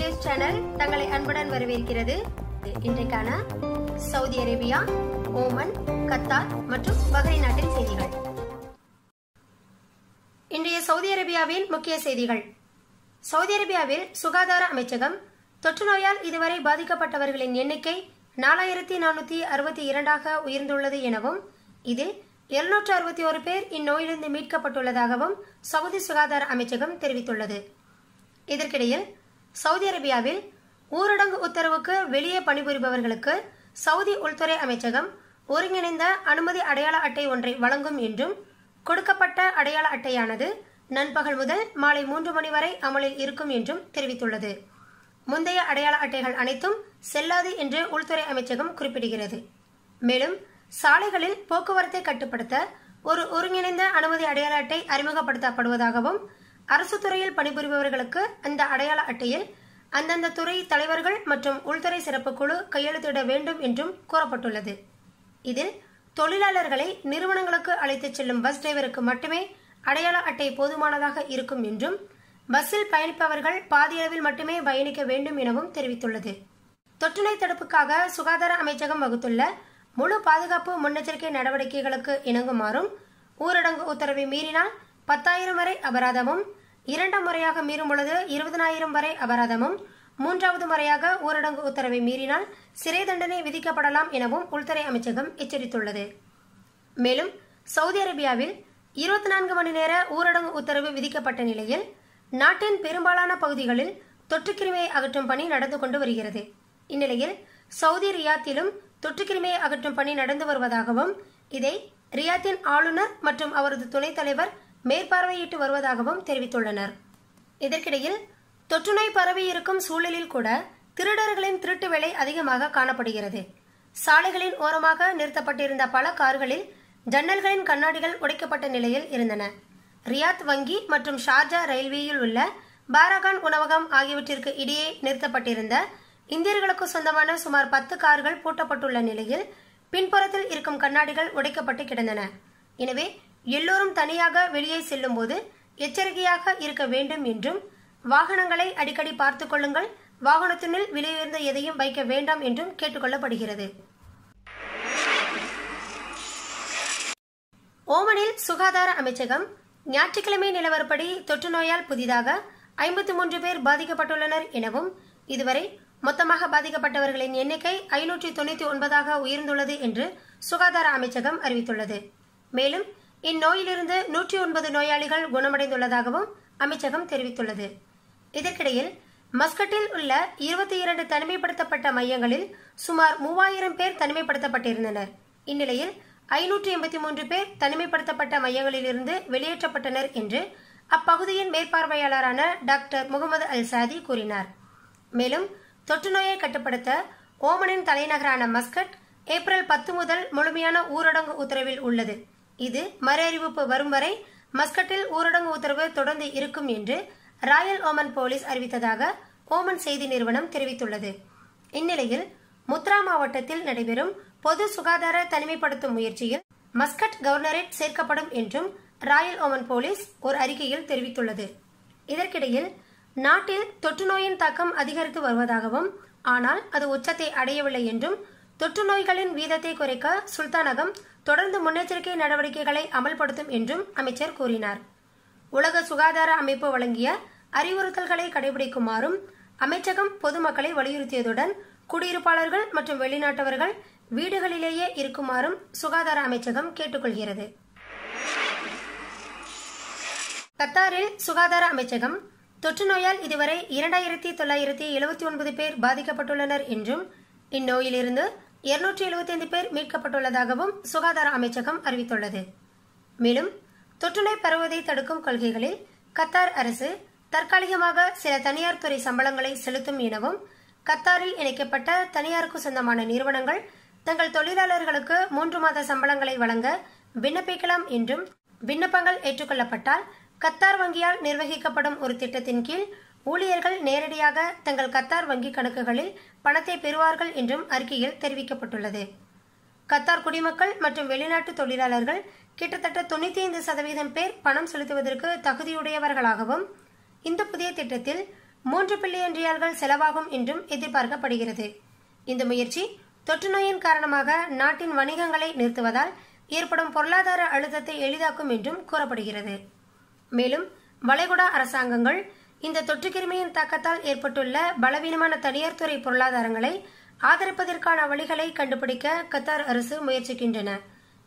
News channel தங்களை அன்புடன் வரவேற்கிறது. இன்றைக்கான சவுதி அரேபியா ஓமன் கத்தார் மற்றும் பஹ்ரைன் நாட்டின் செய்திகள். இன்றைய சவுதி அரேபியாவின் முக்கிய செய்திகள். சவுதி அரேபியாவில் சுகாதார அமைச்சகம் தொற்று நோயால் இதுவரை பாதிக்கப்பட்டவர்களின் எண்ணிக்கை நாலாயிரத்தி நானூற்றி அறுபத்தி இரண்டாக உயர்ந்துள்ளது எனவும் இதில் இருநூற்று அறுபத்தி ஒரு பேர் இந்நோயிலிருந்து மீட்கப்பட்டுள்ளதாகவும் சவுதி சுகாதார அமைச்சகம் தெரிவித்துள்ளது. இதற்கிடையில் சவுதி அரேபியாவில் ஊரடங்கு உத்தரவுக்கு வெளியே பணிபுரிபவர்களுக்கு சவுதி உள்துறை அமைச்சகம் ஒருங்கிணைந்த அனுமதி அடையாள அட்டை ஒன்றை வழங்கும் என்றும் கொடுக்கப்பட்ட அடையாள அட்டையானது நண்பகல் முதல் மாலை மூன்று மணி வரை அமலில் இருக்கும் என்றும் தெரிவித்துள்ளது. முந்தைய அடையாள அட்டைகள் அனைத்தும் செல்லாது என்று உள்துறை அமைச்சகம் குறிப்பிடுகிறது. மேலும் சாலைகளில் போக்குவரத்தை கட்டுப்படுத்த ஒரு ஒருங்கிணைந்த அனுமதி அடையாள அட்டை அறிமுகப்படுத்தப்படுவதாகவும் அரசு துறையில் பணிபுரிபவர்களுக்கு அந்த அடையாள அட்டையில் அந்தந்த துறை தலைவர்கள் மற்றும் உள்துறை சிறப்பு குழு கையெழுத்திட வேண்டும் என்றும் கூறப்பட்டுள்ளது. இதில் தொழிலாளர்களை நிறுவனங்களுக்கு அழைத்துச் செல்லும் பஸ் டிரைவருக்கு மட்டுமே அடையாள அட்டை போதுமானதாக இருக்கும் என்றும் பஸ்ஸில் பயணிப்பவர்கள் பாதியளவில் மட்டுமே பயணிக்க வேண்டும் எனவும் தெரிவித்துள்ளது. தொற்றுநோய் தடுப்புக்காக சுகாதார அமைச்சகம் வகுத்துள்ள முழு பாதுகாப்பு முன்னெச்சரிக்கை நடவடிக்கைகளுக்கு இணங்குமாறும் ஊரடங்கு உத்தரவை மீறினால் பத்தாயிரம் வரை அபராதமும் இரண்டாம் முறையாக மீறும் பொழுது இருபதனாயிரம் வரை அபராதமும் மூன்றாவது முறையாக ஊரடங்கு உத்தரவை மீறினால் சிறை தண்டனை விதிக்கப்படலாம் எனவும் உள்துறை அமைச்சகம் எச்சரித்துள்ளது. மேலும் சவுதி அரேபியாவில் இருபத்தி நான்கு மணி நேர ஊரடங்கு உத்தரவு விதிக்கப்பட்ட நிலையில் நாட்டின் பெரும்பாலான பகுதிகளில் தொற்றுக்கிருமியை அகற்றும் பணி நடந்து கொண்டு வருகிறது. இந்நிலையில் சவுதி ரியாத்திலும் தொற்றுக்கிருமியை அகற்றும் பணி நடந்து வருவதாகவும் இதை ரியாத்தின் ஆளுநர் மற்றும் அவரது துணைத் தலைவர் மேற்பார்வையிட்டு வருவதாகவும் தெரிவித்துள்ளனர். இதற்கிடையில் தொற்றுநோய் பரவி இருக்கும் சூழலில் கூட திருடர்களின் திருட்டு வேலை அதிகமாக காணப்படுகிறது. சாலைகளின் ஓரமாக நிறுத்தப்பட்டிருந்த பல கார்களில் ஜன்னல்களின் கண்ணாடிகள் உடைக்கப்பட்ட நிலையில் இருந்தன. ரியாத் வங்கி மற்றும் ஷார்ஜா ரயில்வேயில் உள்ள பாராகான் உணவகம் ஆகியவற்றிற்கு இடையே நிறுத்தப்பட்டிருந்த இந்தியர்களுக்கு சொந்தமான சுமார் பத்து கார்கள் பூட்டப்பட்டுள்ள நிலையில் பின்புறத்தில் இருக்கும் கண்ணாடிகள் உடைக்கப்பட்டு கிடந்தன. எனவே எல்லோரும் தனியாக வெளியே செல்லும் போது எச்சரிக்கையாக இருக்க வேண்டும் என்றும் வாகனங்களை அடிக்கடி பார்த்துக் கொள்ளுங்கள் வாகனத்தினுள் விலையுயர்ந்த எதையும் வைக்க வேண்டாம் என்றும் கேட்டுக்கொள்ளப்படுகிறது. ஓமனில் சுகாதார அமைச்சகம் ஞாயிற்றுக்கிழமை நிலவரப்படி தொற்று நோயால் புதிதாக ஐம்பத்தி மூன்று பேர் பாதிக்கப்பட்டுள்ளனர் எனவும் இதுவரை மொத்தமாக பாதிக்கப்பட்டவர்களின் எண்ணிக்கை ஐநூற்றி தொண்ணூற்றி ஒன்பதாக உயர்ந்துள்ளது என்று சுகாதார அமைச்சகம் அறிவித்துள்ளது. மேலும் இந்நோயிலிருந்து நூற்றி ஒன்பது நோயாளிகள் குணமடைந்துள்ளதாகவும் அமைச்சகம் தெரிவித்துள்ளது. இதற்கிடையில் மஸ்கட்டில் உள்ள இருபத்தி இரண்டு தனிமைப்படுத்தப்பட்ட மையங்களில் சுமார் மூவாயிரம் பேர் தனிமைப்படுத்தப்பட்டிருந்தனர். இந்நிலையில் ஐநூற்றி எண்பத்தி மூன்று பேர் தனிமைப்படுத்தப்பட்ட மையங்களிலிருந்து வெளியேற்றப்பட்டனர் என்று அப்பகுதியின் மேற்பார்வையாளரான டாக்டர் முகமது அல் சாதி கூறினார். மேலும் தொற்று நோயை கட்டுப்படுத்த ஓமனின் தலைநகரான மஸ்கட் ஏப்ரல் பத்து முதல் முழுமையான ஊரடங்கு உத்தரவில் உள்ளது. இது மறு அறிவிப்பு வரும் வரை மஸ்கட்டில் ஊரடங்கு உத்தரவு தொடர்ந்து இருக்கும் என்று ராயல் ஓமன் போலீஸ் அறிவித்ததாக ஓமன் செய்தி நிறுவனம் தெரிவித்துள்ளது. இந்நிலையில் முத்ரா மாவட்டத்தில் நடைபெறும் பொது சுகாதார தனிமைப்படுத்தும் முயற்சியில் மஸ்கட் கவர்னரேட் சேர்க்கப்படும் என்றும் ராயல் ஓமன் போலீஸ் ஒரு அறிக்கையில் தெரிவித்துள்ளது. இதற்கிடையில் நாட்டில் தொற்று நோயின் தாக்கம் அதிகரித்து வருவதாகவும் ஆனால் அது உச்சத்தை அடையவில்லை என்றும் தொற்று நோய்களின் வீதத்தை குறைக்க சுல்தானகம் தொடர்ந்து முன்னெச்சரிக்கை நடவடிக்கைகளை அமல்படுத்தும் என்றும் அமைச்சர் கூறினார். உலக சுகாதார அமைப்பு வழங்கிய அறிவுறுத்தல்களை கடைபிடிக்குமாறும் அமைச்சகம் பொதுமக்களை வலியுறுத்தியதுடன் குடியிருப்பாளர்கள் மற்றும் வெளிநாட்டவர்கள் வீடுகளிலேயே இருக்குமாறும் சுகாதார அமைச்சகம் கேட்டுக்கொள்கிறது. கத்தாரில் சுகாதார அமைச்சகம் தொற்று நோயால் இதுவரை இரண்டாயிரத்தி தொள்ளாயிரத்தி எழுபத்தி ஒன்பது பேர் பாதிக்கப்பட்டுள்ளனர் என்றும் இந்நோயிலிருந்து இருநூற்றி எழுபத்தைந்து பேர் மீட்கப்பட்டுள்ளதாகவும் சுகாதார அமைச்சகம் அறிவித்துள்ளது. மேலும் தொற்றுநோய் பரவுவதை தடுக்கும் கொள்கைகளில் கத்தார் அரசு தற்காலிகமாக சில தனியார் துறை சம்பளங்களை செலுத்தும் எனவும் கத்தாரில் இணைக்கப்பட்ட தனியாருக்கு சொந்தமான நிறுவனங்கள் தங்கள் தொழிலாளர்களுக்கு மூன்று மாத சம்பளங்களை வழங்க விண்ணப்பிக்கலாம் என்றும் விண்ணப்பங்கள் ஏற்றுக்கொள்ளப்பட்டால் கத்தார் வங்கியால் நிர்வகிக்கப்படும் ஒரு திட்டத்தின் கீழ் ஊழியர்கள் நேரடியாக தங்கள் கத்தார் வங்கி கணக்குகளில் பணத்தை பெறுவார்கள் என்றும் அறிக்கையில் தெரிவிக்கப்பட்டுள்ளது. கத்தார் குடிமக்கள் மற்றும் வெளிநாட்டு தொழிலாளர்கள் கிட்டத்தட்ட தொண்ணூத்தி ஐந்து சதவீதம் பேர் பணம் செலுத்துவதற்கு தகுதியுடையவர்களாகவும் இந்த புதிய திட்டத்தில் மூன்று பில்லியன் ரியால்கள் செலவாகும் என்றும் எதிர்பார்க்கப்படுகிறது. இந்த முயற்சி தொற்று நோயின் காரணமாக நாட்டின் வணிகங்களை நிறுத்துவதால் ஏற்படும் பொருளாதார அழுத்தத்தை எளிதாக்கும் என்றும் கூறப்படுகிறது. மேலும் வளைகுடா அரசாங்கங்கள் இந்த தொற்றுக்கிருமியின் தாக்கத்தால் ஏற்பட்டுள்ள பலவீனமான தனியார் துறை பொருளாதாரங்களை ஆதரிப்பதற்கான வழிகளை கண்டுபிடிக்க கத்தார் அரசு முயற்சிக்கின்றன.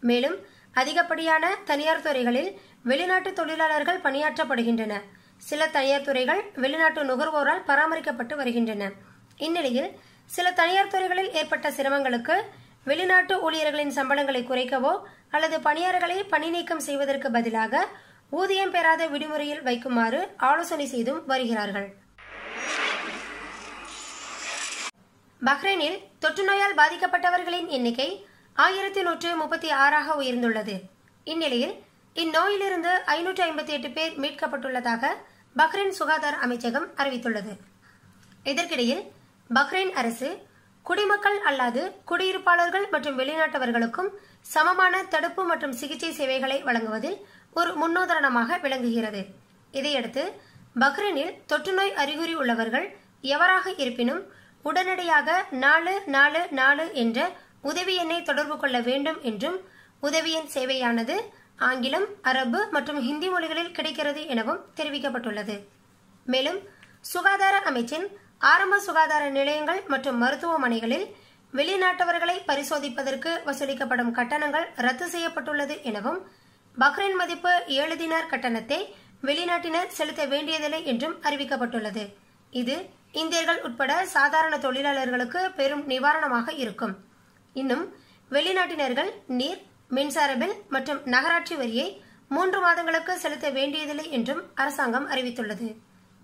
மேலும் அதிகப்படியான தனியார் துறைகளில் வெளிநாட்டு தொழிலாளர்கள் பணியாற்றப்படுகின்றன. சில தனியார் துறைகள் வெளிநாட்டு நுகர்வோரால் பராமரிக்கப்பட்டு வருகின்றன. இந்நிலையில் சில தனியார் துறைகளில் ஏற்பட்ட சிரமங்களுக்கு வெளிநாட்டு ஊழியர்களின் சம்பளங்களை குறைக்கவோ அல்லது பணியாளர்களை பணி நீக்கம் செய்வதற்கு பதிலாக ஊதியம் பெறாத விடுமுறையில் வைக்குமாறு ஆலோசனை செய்தும் வருகிறார்கள். பஹ்ரைனில் தொற்று நோயால் பாதிக்கப்பட்டவர்களின் எண்ணிக்கை ஆயிரத்தி நூற்று முப்பத்தி ஆறாக உயர்ந்துள்ளது. இந்நிலையில் இந்நோயிலிருந்து ஐநூற்று ஐம்பத்தி எட்டு பேர் மீட்கப்பட்டுள்ளதாக பஹ்ரைன் சுகாதார அமைச்சகம் அறிவித்துள்ளது. இதற்கிடையில் பஹ்ரைன் அரசு குடிமக்கள் அல்லாது குடியிருப்பாளர்கள் மற்றும் வெளிநாட்டவர்களுக்கும் சமமான தடுப்பு மற்றும் சிகிச்சை சேவைகளை வழங்குவதில் ஒரு முன்னுதாரணமாக விளங்குகிறது. இதையடுத்து பஹ்ரைனில் தொற்றுநோய் அறிகுறி உள்ளவர்கள் எவராக இருப்பினும் உடனடியாக நாலு நாலு நாலு என்ற உதவி எண்ணை தொடர்பு கொள்ள வேண்டும் என்றும் உதவி எண் சேவையானது ஆங்கிலம் அரபு மற்றும் ஹிந்தி மொழிகளில் கிடைக்கிறது எனவும் தெரிவிக்கப்பட்டுள்ளது. மேலும் சுகாதார அமைச்சின் ஆரம்ப சுகாதார நிலையங்கள் மற்றும் மருத்துவமனைகளில் வெளிநாட்டவர்களை பரிசோதிப்பதற்கு வசூலிக்கப்படும் கட்டணங்கள் ரத்து செய்யப்பட்டுள்ளது எனவும் பஹ்ரைன் மதிப்பு ஏழு தினார் கட்டணத்தை வெளிநாட்டினர் செலுத்த வேண்டியதில்லை என்றும் அறிவிக்கப்பட்டுள்ளது. இது இந்தியர்கள் உட்பட சாதாரண தொழிலாளர்களுக்கு பெரும் நிவாரணமாக இருக்கும். இன்னும் வெளிநாட்டினர்கள் நீர் மின்சார பில் மற்றும் நகராட்சி வரியை மூன்று மாதங்களுக்கு செலுத்த வேண்டியதில்லை என்றும் அரசாங்கம் அறிவித்துள்ளது.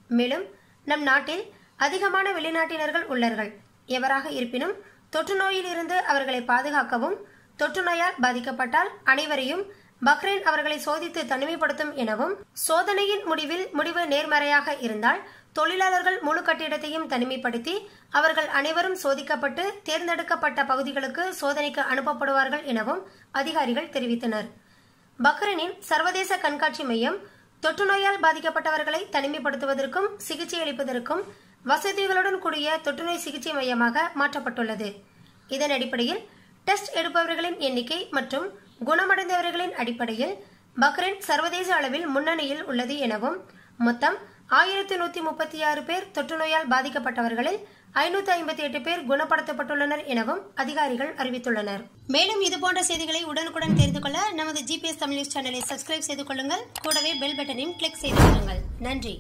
மேலும் நம் நாட்டில் அதிகமான வெளிநாட்டினர்கள் உள்ளார்கள். எவராக இருப்பினும் தொற்று நோயிலிருந்து அவர்களை பாதுகாக்கவும் தொற்று நோயால் பாதிக்கப்பட்டால் அனைவரையும் பஹ்ரைன் அவர்களை சோதித்து தனிமைப்படுத்தும் எனவும் சோதனையின் முடிவில் முடிவு நேர்மறையாக இருந்தால் தொழிலாளர்கள் முழு கட்டிடத்தையும் தனிமைப்படுத்தி அவர்கள் அனைவரும் சோதிக்கப்பட்டு தேர்ந்தெடுக்கப்பட்ட பகுதிகளுக்கு சோதனைக்கு அனுப்பப்படுவார்கள் எனவும் அதிகாரிகள் தெரிவித்தனர். பஹ்ரைனின் சர்வதேச கண்காட்சி மையம் தொற்று நோயால் பாதிக்கப்பட்டவர்களை தனிமைப்படுத்துவதற்கும் சிகிச்சை அளிப்பதற்கும் வசதிகளுடன் கூடிய தொற்றுநோய் சிகிச்சை மையமாக மாற்றப்பட்டுள்ளது. இதன் அடிப்படையில் டெஸ்ட் எடுப்பவர்களின் எண்ணிக்கை மற்றும் குணமடைந்தவர்களின் அடிப்படையில் பஹ்ரைன் சர்வதேச அளவில் முன்னணியில் உள்ளது எனவும் மொத்தம் ஆயிரத்தி நூத்தி முப்பத்தி ஆறு பேர் தொற்று நோயால் பாதிக்கப்பட்டவர்களில் ஐநூத்தி ஐம்பத்தி எட்டு பேர் குணப்படுத்தப்பட்டுள்ளனர் எனவும் அதிகாரிகள் அறிவித்துள்ளனர். மேலும் இதுபோன்ற செய்திகளை உடனுக்குடன் தெரிந்து கொள்ள நமது ஜிபிஎஸ் தமிழ் நியூஸ் சேனலை சப்ஸ்கிரைப் செய்து கொள்ளுங்கள். கூடவே பெல் பட்டனையும் கிளிக் செய்து கொள்ளுங்கள். நன்றி.